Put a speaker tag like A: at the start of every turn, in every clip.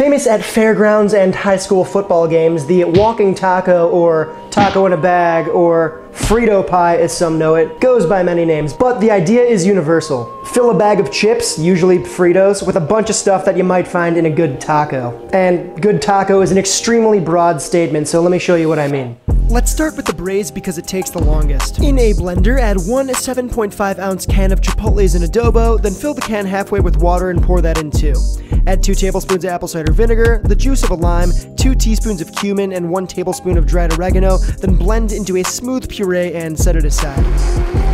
A: Famous at fairgrounds and high school football games, the walking taco or taco in a bag or Frito pie as some know it goes by many names, but the idea is universal. Fill a bag of chips, usually Fritos, with a bunch of stuff that you might find in a good taco. And good taco is an extremely broad statement, so let me show you what I mean. Let's start with the braise because it takes the longest. In a blender, add one 7.5 ounce can of chipotles and adobo, then fill the can halfway with water and pour that in too. Add 2 tablespoons of apple cider vinegar, the juice of a lime, 2 teaspoons of cumin, and 1 tablespoon of dried oregano, then blend into a smooth puree and set it aside.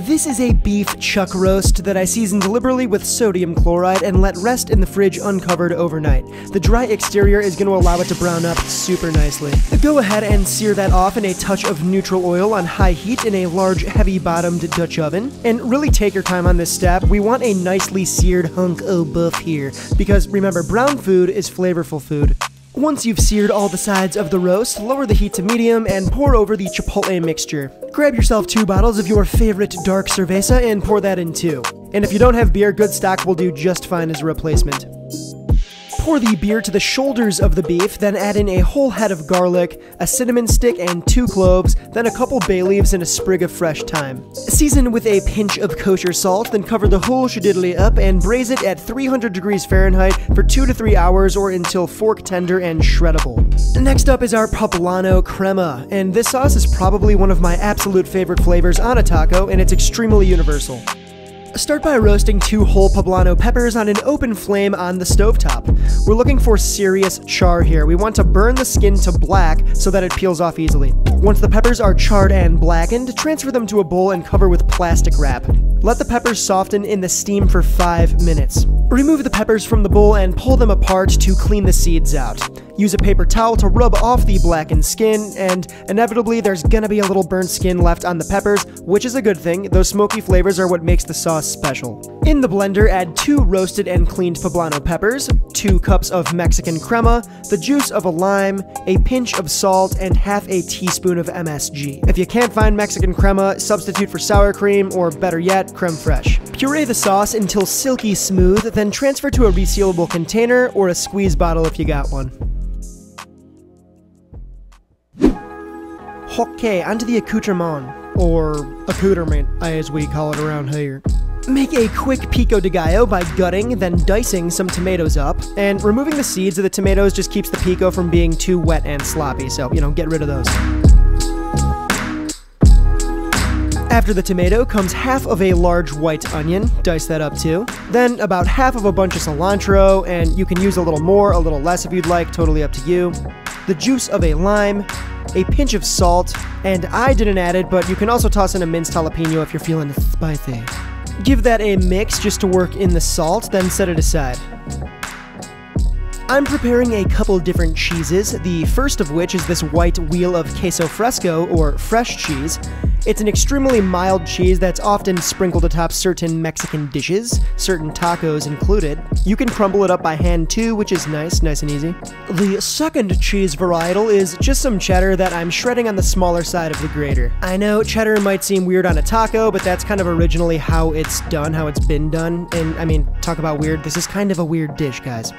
A: This is a beef chuck roast that I seasoned liberally with sodium chloride and let rest in the fridge uncovered overnight. The dry exterior is going to allow it to brown up super nicely. Go ahead and sear that off in a touch of neutral oil on high heat in a large heavy bottomed Dutch oven. And really take your time on this step. We want a nicely seared hunk of buff here because remember brown food is flavorful food. Once you've seared all the sides of the roast, lower the heat to medium and pour over the chipotle mixture. Grab yourself two bottles of your favorite dark cerveza and pour that in too. And if you don't have beer, good stock will do just fine as a replacement. Pour the beer to the shoulders of the beef, then add in a whole head of garlic, a cinnamon stick and two cloves, then a couple bay leaves and a sprig of fresh thyme. Season with a pinch of kosher salt, then cover the whole shadiddly up and braise it at 300 degrees Fahrenheit for 2 to 3 hours or until fork tender and shreddable. Next up is our poblano crema, and this sauce is probably one of my absolute favorite flavors on a taco, and it's extremely universal. Start by roasting two whole poblano peppers on an open flame on the stovetop. We're looking for serious char here. We want to burn the skin to black so that it peels off easily. Once the peppers are charred and blackened, transfer them to a bowl and cover with plastic wrap. Let the peppers soften in the steam for 5 minutes. Remove the peppers from the bowl and pull them apart to clean the seeds out. Use a paper towel to rub off the blackened skin, and inevitably there's gonna be a little burnt skin left on the peppers, which is a good thing, those smoky flavors are what makes the sauce special. In the blender, add two roasted and cleaned poblano peppers, two cups of Mexican crema, the juice of a lime, a pinch of salt, and half a teaspoon of MSG. If you can't find Mexican crema, substitute for sour cream, or better yet, creme fraiche. Puree the sauce until silky smooth, then transfer to a resealable container or a squeeze bottle if you got one. Okay, onto the accoutrement, or accoutrement as we call it around here. Make a quick pico de gallo by gutting, then dicing some tomatoes up, and removing the seeds of the tomatoes just keeps the pico from being too wet and sloppy, so, you know, get rid of those. After the tomato comes half of a large white onion, dice that up too. Then about half of a bunch of cilantro, and you can use a little more, a little less if you'd like, totally up to you. The juice of a lime, a pinch of salt, and I didn't add it, but you can also toss in a minced jalapeno if you're feeling spicy. Give that a mix just to work in the salt, then set it aside. I'm preparing a couple different cheeses, the first of which is this white wheel of queso fresco, or fresh cheese. It's an extremely mild cheese that's often sprinkled atop certain Mexican dishes, certain tacos included. You can crumble it up by hand too, which is nice, nice and easy. The second cheese varietal is just some cheddar that I'm shredding on the smaller side of the grater. I know cheddar might seem weird on a taco, but that's kind of originally how it's done, how it's been done. And I mean, talk about weird, this is kind of a weird dish, guys.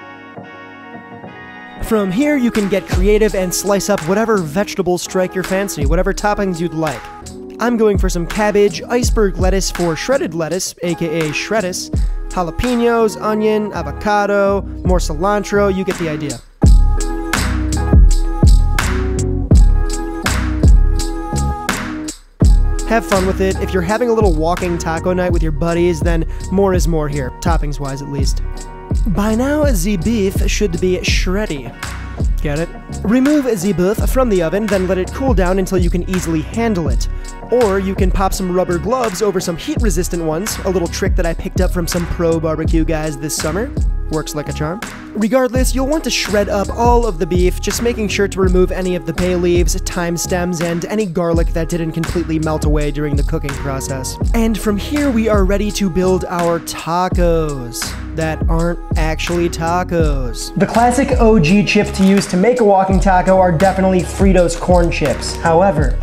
A: From here, you can get creative and slice up whatever vegetables strike your fancy, whatever toppings you'd like. I'm going for some cabbage, iceberg lettuce for shredded lettuce, aka shreddus, jalapenos, onion, avocado, more cilantro, you get the idea. Have fun with it. If you're having a little walking taco night with your buddies, then more is more here, toppings wise at least. By now, the beef should be shreddy. Get it? Remove the beef from the oven, then let it cool down until you can easily handle it. Or you can pop some rubber gloves over some heat resistant ones, a little trick that I picked up from some pro barbecue guys this summer. Works like a charm. Regardless, you'll want to shred up all of the beef, just making sure to remove any of the bay leaves, thyme stems, and any garlic that didn't completely melt away during the cooking process. And from here, we are ready to build our tacos that aren't actually tacos. The classic OG chip to use to make a walking taco are definitely Fritos corn chips. However,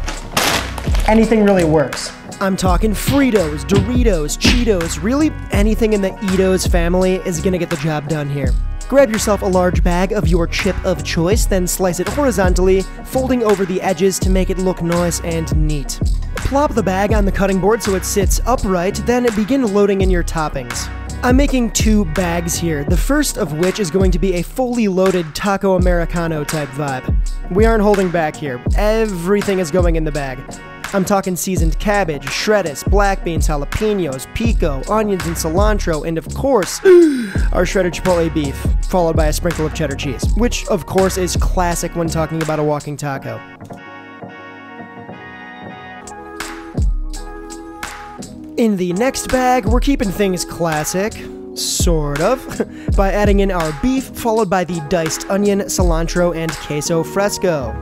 A: anything really works. I'm talking Fritos, Doritos, Cheetos, really anything in the Eatos family is gonna get the job done here. Grab yourself a large bag of your chip of choice, then slice it horizontally, folding over the edges to make it look nice and neat. Plop the bag on the cutting board so it sits upright, then begin loading in your toppings. I'm making two bags here, the first of which is going to be a fully loaded taco americano type vibe. We aren't holding back here, everything is going in the bag. I'm talking seasoned cabbage, shredded, black beans, jalapenos, pico, onions, and cilantro, and of course, our shredded chipotle beef, followed by a sprinkle of cheddar cheese, which of course is classic when talking about a walking taco. In the next bag, we're keeping things classic, sort of, by adding in our beef, followed by the diced onion, cilantro, and queso fresco.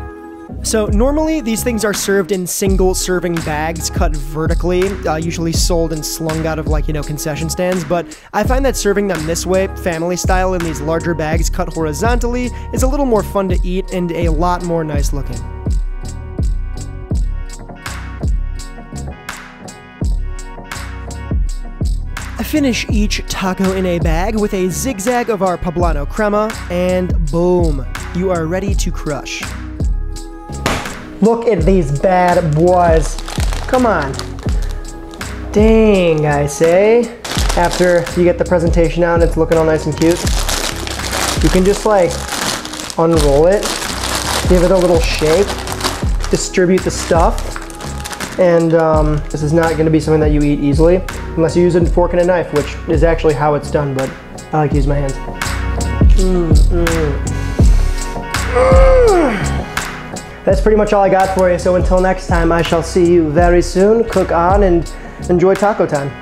A: So normally these things are served in single serving bags cut vertically, uh, usually sold and slung out of like, you know, concession stands, but I find that serving them this way, family style in these larger bags cut horizontally, is a little more fun to eat and a lot more nice looking. Finish each taco in a bag with a zigzag of our poblano crema, and boom, you are ready to crush. Look at these bad boys. Come on. Dang, I say. After you get the presentation out and it's looking all nice and cute, you can just like unroll it, give it a little shake, distribute the stuff, and um, this is not gonna be something that you eat easily unless you use a fork and a knife, which is actually how it's done, but I like to use my hands. Mm, mm. That's pretty much all I got for you. So until next time, I shall see you very soon. Cook on and enjoy taco time.